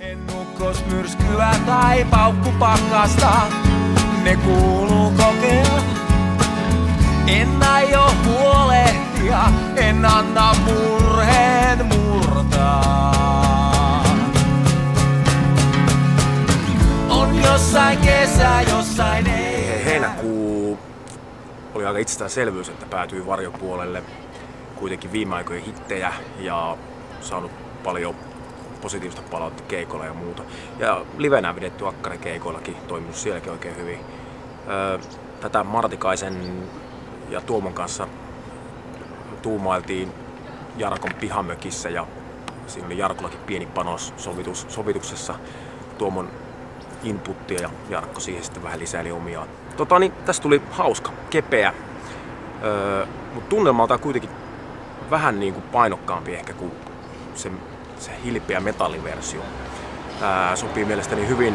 En nukkos myrskyä tai paukkupakkasta, ne kuuluu kokea. En aio huolehtia, en anna murheen murtaa. On jossain kesä, jossain ei. Heinäkuu oli aika itsestäänselvyys, että päätyi varjopuolelle. Kuitenkin viime aikojen hittejä ja saanut paljon positiivista palautetta keikolla ja muuta. Ja livenä pidetty akkari keikoillakin, toiminut sielläkin oikein hyvin. Tätä Martikaisen ja Tuomon kanssa tuumailtiin Jarkon pihamökissä ja siinä oli Jarkollakin pieni panos sovitus, sovituksessa. Tuomon inputtia ja Jarkko siihen sitten vähän lisäili omiaan. Tota, niin, tästä tuli hauska, kepeä, öö, mutta tunnelmalta kuitenkin vähän niin kuin painokkaampi ehkä kuin se, se hilpeä metalliversio. Tää sopii mielestäni hyvin